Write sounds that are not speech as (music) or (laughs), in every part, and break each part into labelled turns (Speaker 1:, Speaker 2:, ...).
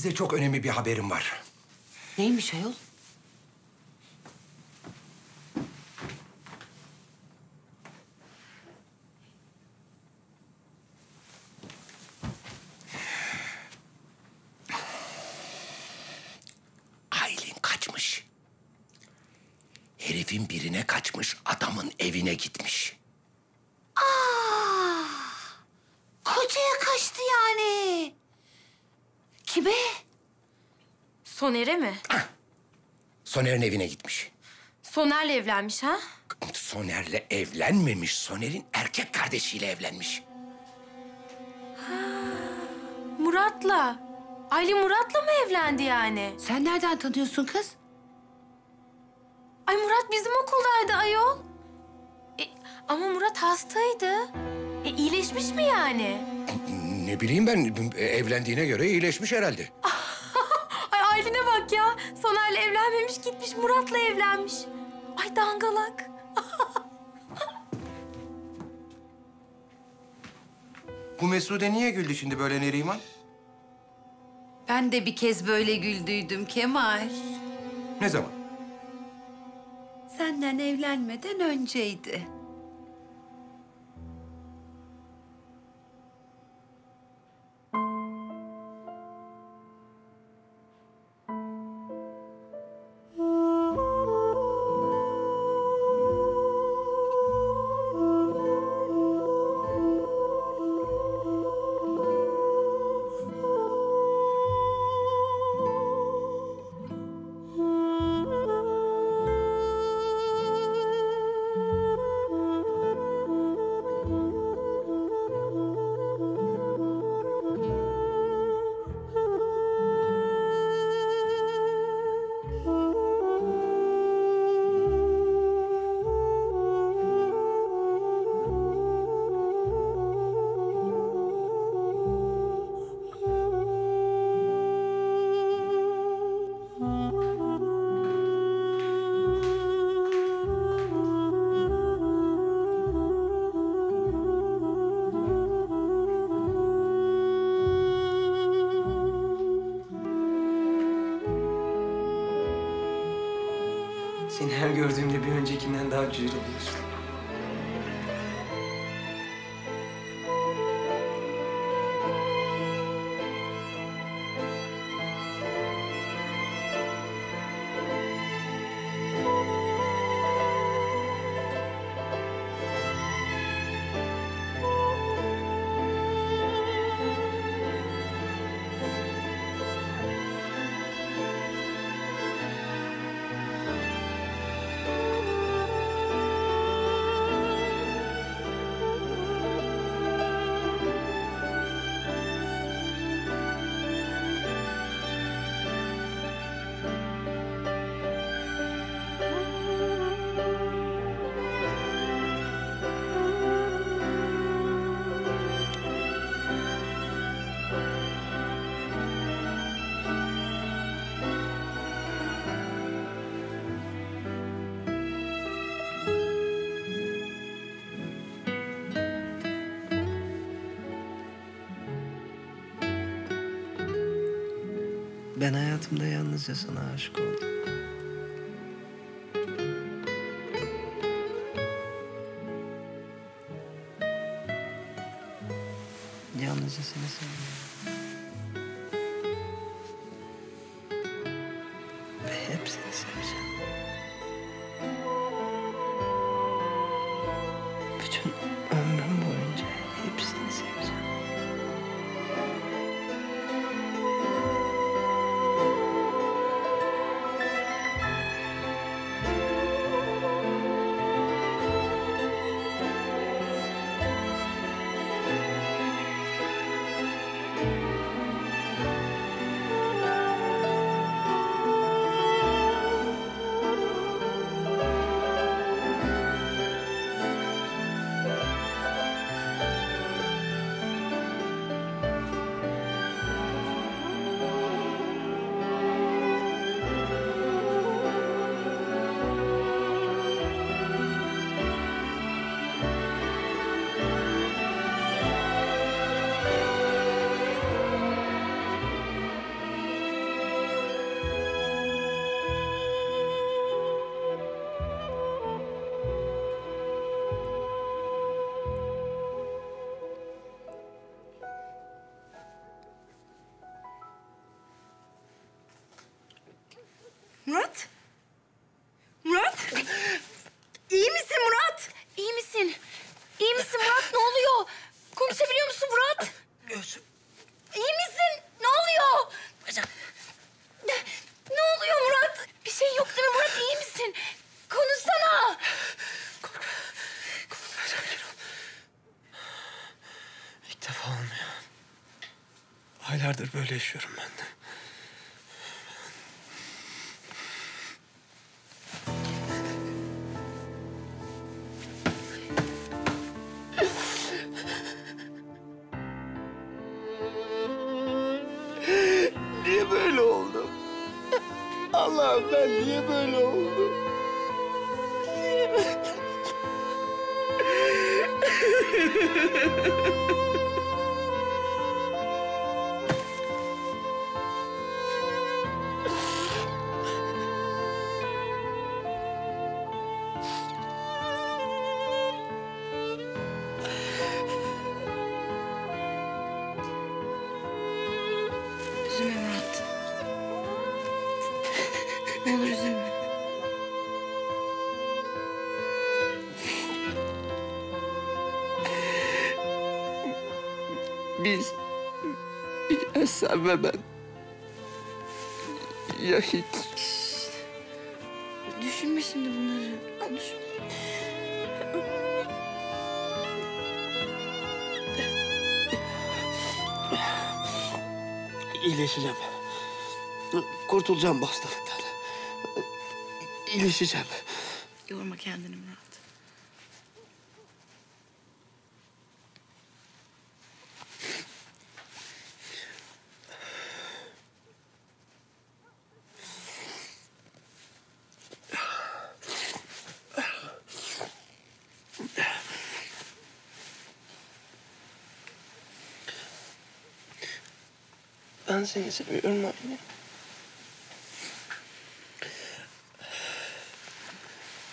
Speaker 1: Size çok önemli bir haberim var.
Speaker 2: Neymiş ayol?
Speaker 1: Aylin kaçmış. Herifin birine kaçmış, adamın evine gitmiş.
Speaker 3: Soner'e mi?
Speaker 1: Soner'in evine gitmiş.
Speaker 3: Soner'le evlenmiş ha?
Speaker 1: Soner'le evlenmemiş, Soner'in erkek kardeşiyle evlenmiş.
Speaker 3: Murat'la. Aylin Murat'la mı evlendi yani?
Speaker 2: Sen nereden tanıyorsun kız?
Speaker 3: Ay Murat bizim okuldaydı ayol. E, ama Murat hastaydı. E, iyileşmiş mi yani?
Speaker 1: Ne bileyim ben, evlendiğine göre iyileşmiş herhalde.
Speaker 3: Aylin'e bak ya. Soner'le evlenmemiş gitmiş Murat'la evlenmiş. Ay dangalak. (laughs)
Speaker 1: Bu Mesude niye güldü şimdi böyle Neriman?
Speaker 2: Ben de bir kez böyle güldüydüm Kemal.
Speaker 1: Ne zaman?
Speaker 2: Senden evlenmeden önceydi.
Speaker 4: Seni her gördüğümde bir öncekinden daha güzel Ben hayatımda yalnızca sana aşık oldum. Yalnızca seni seviyorum. Ve hep seni seveceğim.
Speaker 3: Murat? Murat? İyi misin Murat? İyi misin? İyi misin Murat? Ne oluyor? Konuşabiliyor musun Murat?
Speaker 4: Göğsüm.
Speaker 3: İyi misin? Ne oluyor? Ne, ne oluyor Murat? Bir şey yok değil mi Murat? İyi misin? Konuşsana.
Speaker 4: İlk defa olmuyor. Aylardır böyle yaşıyorum ben de. Allah'ım ben niye böyle oldum?
Speaker 3: Üzülme Ne olur üzülme.
Speaker 4: Biz ya sen ve ben ya hiç
Speaker 3: Düşünme şimdi bunları. Konuş.
Speaker 4: iyileşeceğim. Kurtulacağım bu hastalıktan. İyileşeceğim.
Speaker 3: Yorma kendini Murat.
Speaker 4: Ben seni seviyorum anne.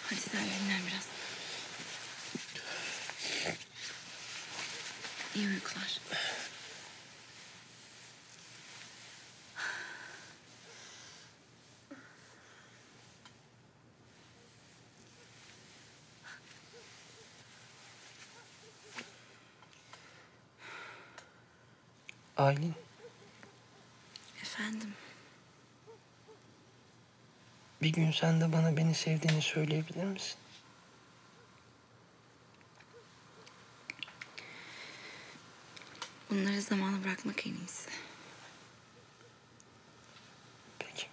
Speaker 3: Hadi sen dinlen biraz. İyi uykular.
Speaker 4: Aylin,
Speaker 3: Efendim.
Speaker 4: Bir gün sen de bana beni sevdiğini söyleyebilir misin?
Speaker 3: Bunları zamana bırakmak en iyisi.
Speaker 4: Peki.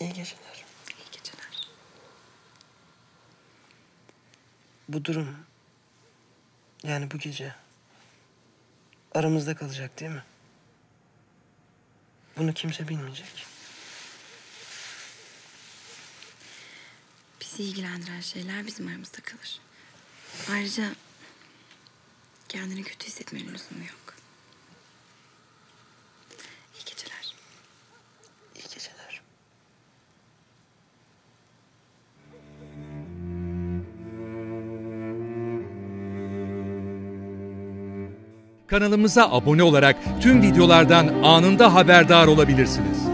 Speaker 4: İyi geceler.
Speaker 3: İyi geceler.
Speaker 4: Bu durum, yani bu gece aramızda kalacak değil mi? Bunu kimse bilmeyecek.
Speaker 3: Bizi ilgilendiren şeyler bizim aramızda kalır. Ayrıca kendini kötü hissetmenin lüzumu yok. İyi geceler.
Speaker 4: İyi geceler.
Speaker 5: Kanalımıza abone olarak tüm videolardan anında haberdar olabilirsiniz.